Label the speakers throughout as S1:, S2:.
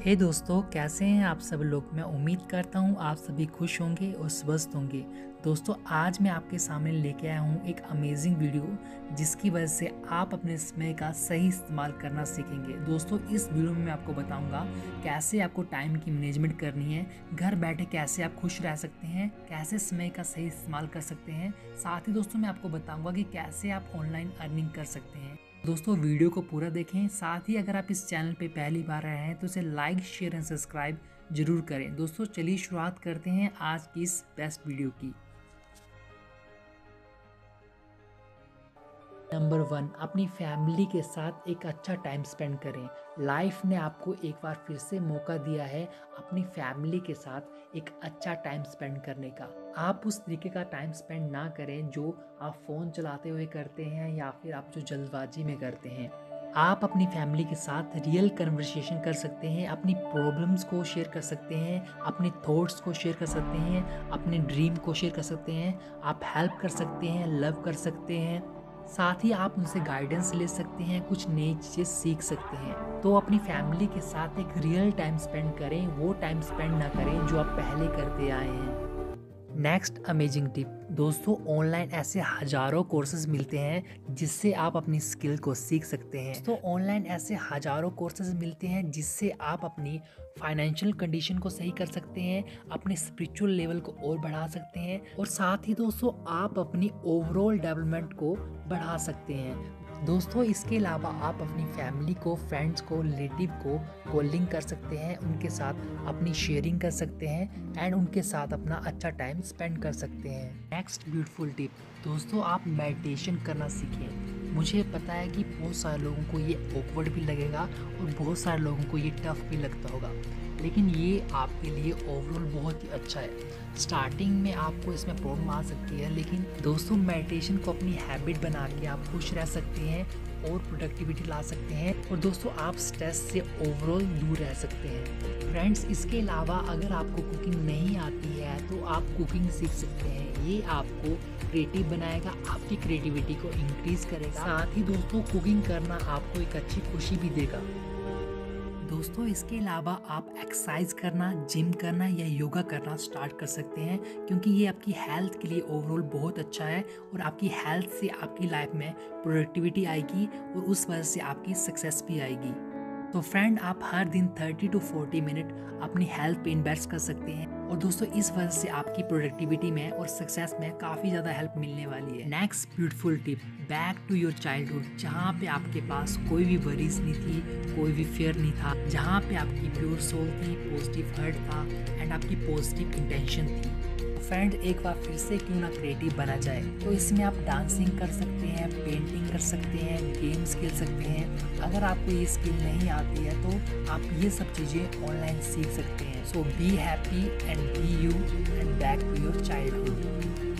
S1: हे hey दोस्तों, कैसे हैं आप सब लोग? मैं उम्मीद करता हूँ आप सभी खुश होंगे और स्वस्थ होंगे। दोस्तों, आज मैं आपके सामने लेके आया हूँ एक अमेजिंग वीडियो जिसकी वजह से आप अपने समय का सही इस्तेमाल करना सीखेंगे। दोस्तों, इस वीडियो में मैं आपको बताऊँगा कैसे आपको टाइम की मैनेजमेंट करनी है, घर बैठे कैसे आप खुश रह सकते हैं, कैसे समय का सही इस्तेमाल कर सकते हैं। साथ ही दोस्तों, मैं आपको बताऊँगा कि कैसे आप ऑनलाइन अर्निंग कर सकते हैं। दोस्तों, वीडियो को पूरा देखें। साथ ही अगर आप इस चैनल पे पहली बार आए हैं तो इसे लाइक शेयर एंड सब्सक्राइब ज़रूर करें। दोस्तों, चलिए शुरुआत करते हैं आज की इस बेस्ट वीडियो की। नंबर वन, अपनी फैमिली के साथ एक अच्छा टाइम स्पेंड करें। लाइफ ने आपको एक बार फिर से मौका दिया है अपनी फैमिली के साथ एक अच्छा टाइम स्पेंड करने का। आप उस तरीके का टाइम स्पेंड ना करें जो आप फ़ोन चलाते हुए करते हैं या फिर आप जो जल्दबाजी में करते हैं। आप अपनी फैमिली के साथ रियल कन्वर्सेशन कर सकते हैं, अपनी प्रॉब्लम्स को शेयर कर सकते हैं, अपने थॉट्स को शेयर कर सकते हैं, अपने ड्रीम को शेयर कर सकते हैं। आप हेल्प कर सकते हैं, लव कर सकते हैं। साथ ही आप उनसे गाइडेंस ले सकते हैं, कुछ नई चीज़ें सीख सकते हैं। तो अपनी फैमिली के साथ एक रियल टाइम स्पेंड करें, वो टाइम स्पेंड ना करें जो आप पहले करते आए हैं। नेक्स्ट अमेजिंग टिप दोस्तों ऑनलाइन ऐसे हज़ारों कोर्सेज मिलते हैं जिससे आप अपनी स्किल को सीख सकते हैं। तो ऑनलाइन ऐसे हज़ारों कोर्सेज मिलते हैं जिससे आप अपनी फाइनेंशियल कंडीशन को सही कर सकते हैं, अपने स्पिरिचुअल लेवल को और बढ़ा सकते हैं और साथ ही दोस्तों, आप अपनी ओवरऑल डेवलपमेंट को बढ़ा सकते हैं। दोस्तों, इसके अलावा आप अपनी फैमिली को फ्रेंड्स को रिलेटिव को कॉलिंग कर सकते हैं, उनके साथ अपनी शेयरिंग कर सकते हैं एंड उनके साथ अपना अच्छा टाइम स्पेंड कर सकते हैं। नेक्स्ट ब्यूटीफुल टिप दोस्तों, आप मेडिटेशन करना सीखें। मुझे पता है कि बहुत सारे लोगों को ये ऑकवर्ड भी लगेगा और बहुत सारे लोगों को ये टफ भी लगता होगा। लेकिन ये आपके लिए ओवरऑल बहुत ही अच्छा है। स्टार्टिंग में आपको इसमें प्रॉब्लम आ सकती है, लेकिन दोस्तों मेडिटेशन को अपनी हैबिट बना के आप खुश रह सकते हैं और प्रोडक्टिविटी ला सकते हैं। और दोस्तों, आप स्ट्रेस से ओवरऑल दूर रह सकते हैं। फ्रेंड्स इसके अलावा अगर आपको कुकिंग नहीं आती है तो आप कुकिंग सीख सकते हैं। ये आपको क्रिएटिव बनाएगा, आपकी क्रिएटिविटी को इंक्रीज करेगा। साथ ही दोस्तों कुकिंग करना आपको एक अच्छी खुशी भी देगा। दोस्तों, इसके अलावा आप एक्सरसाइज करना जिम करना या योगा करना स्टार्ट कर सकते हैं, क्योंकि ये आपकी हेल्थ के लिए ओवरऑल बहुत अच्छा है और आपकी हेल्थ से आपकी लाइफ में प्रोडक्टिविटी आएगी और उस वजह से आपकी सक्सेस भी आएगी। तो फ्रेंड आप हर दिन 30 टू 40 मिनट अपनी हेल्थ पे इन्वेस्ट कर सकते हैं। और दोस्तों, इस वजह से आपकी प्रोडक्टिविटी में और सक्सेस में काफ़ी ज़्यादा हेल्प मिलने वाली है। Next beautiful tip back to your childhood जहाँ पे आपके पास कोई भी वरीज नहीं थी, कोई भी फेयर नहीं था, जहाँ पे आपकी प्योर सोल थी पॉजिटिव हर्ट था एंड आपकी पॉजिटिव इंटेंशन थी। फ्रेंड एक बार फिर से क्यों ना क्रिएटिव बना जाए। तो इसमें आप डांसिंग कर सकते हैं पेंटिंग कर सकते हैं गेम्स खेल सकते हैं। अगर आपको ये स्किल नहीं आती है तो आप ये सब चीज़ें ऑनलाइन सीख सकते हैं। So be happy and be you and back to your childhood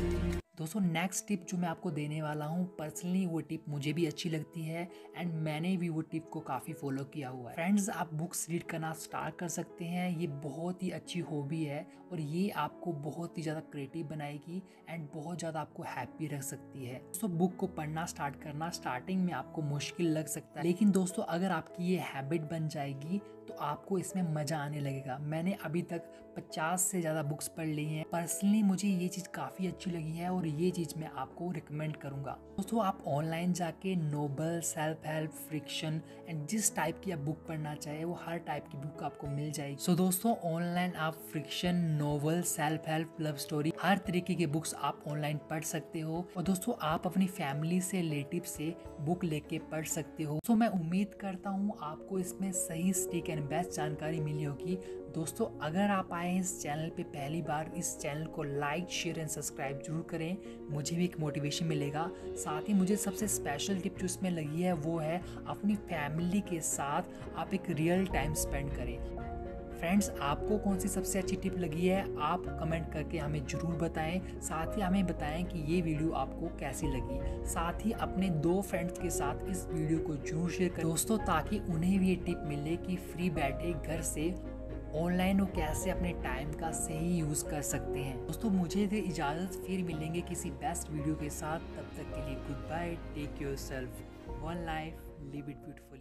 S1: दोस्तों नेक्स्ट टिप जो मैं आपको देने वाला हूँ, पर्सनली वो टिप मुझे भी अच्छी लगती है एंड मैंने भी वो टिप को काफ़ी फॉलो किया हुआ है। फ्रेंड्स, आप बुक्स रीड करना स्टार्ट कर सकते हैं, ये बहुत ही अच्छी हॉबी है और ये आपको बहुत ही ज़्यादा क्रिएटिव बनाएगी एंड बहुत ज़्यादा आपको हैप्पी रख सकती है। दोस्तों बुक को पढ़ना स्टार्ट करना स्टार्टिंग में आपको मुश्किल लग सकता है, लेकिन दोस्तों, अगर आपकी ये हैबिट बन जाएगी तो आपको इसमें मज़ा आने लगेगा। मैंने अभी तक 50 से ज़्यादा बुक्स पढ़ ली हैं। पर्सनली मुझे ये चीज़ काफ़ी अच्छी लगी है और ये चीज़ मैं आपको रिकमेंड करूँगा। दोस्तों आप ऑनलाइन जाके novel self help fiction and जिस टाइप की आप बुक पढ़ना चाहे वो हर टाइप की बुक आपको मिल जाएगी। सो so, दोस्तों ऑनलाइन आप fiction novel self help love story हर तरीके की बुक्स आप ऑनलाइन पढ़ सकते हो। और दोस्तों आप अपनी फैमिली से रिलेटिव से बुक लेके पढ़ सकते हो। सो so, मैं उम्मीद करता हूँ आपको इसमें सही स्टिक एंड बेस्ट जानकारी मिली होगी। दोस्तों, अगर आप आए हैं इस चैनल पे पहली बार, इस चैनल को लाइक, शेयर एंड सब्सक्राइब ज़रूर करें। मुझे भी एक मोटिवेशन मिलेगा। साथ ही मुझे सबसे स्पेशल टिप जो इसमें लगी है, वो है अपनी फैमिली के साथ आप एक रियल टाइम स्पेंड करें। फ्रेंड्स, आपको कौन सी सबसे अच्छी टिप लगी है? आप कमेंट करके हमें ज़रूर बताएँ। साथ ही हमें बताएँ कि ये वीडियो आपको कैसी लगी। साथ ही अपने दो फ्रेंड्स के साथ इस वीडियो को ज़रूर शेयर करें। दोस्तों, ताकि उन्हें भी ये टिप मिले कि फ्री बैठे घर से ऑनलाइन वो कैसे अपने टाइम का सही यूज़ कर सकते हैं। दोस्तों, मुझे दे इजाज़त। फिर मिलेंगे किसी बेस्ट वीडियो के साथ। तब तक के लिए good bye take yourself one life live it beautiful